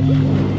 Woo!